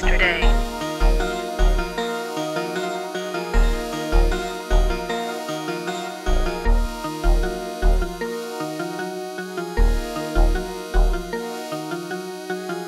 Today.